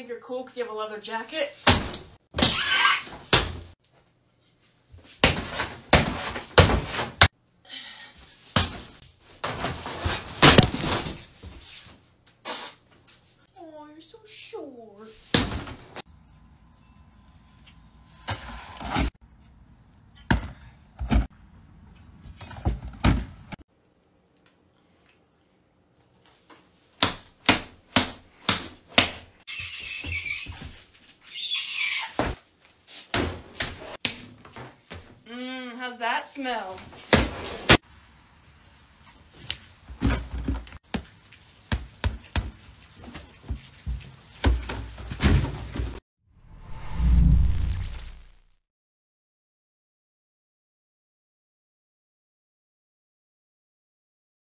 think you're cool because you have a leather jacket. How's that smell?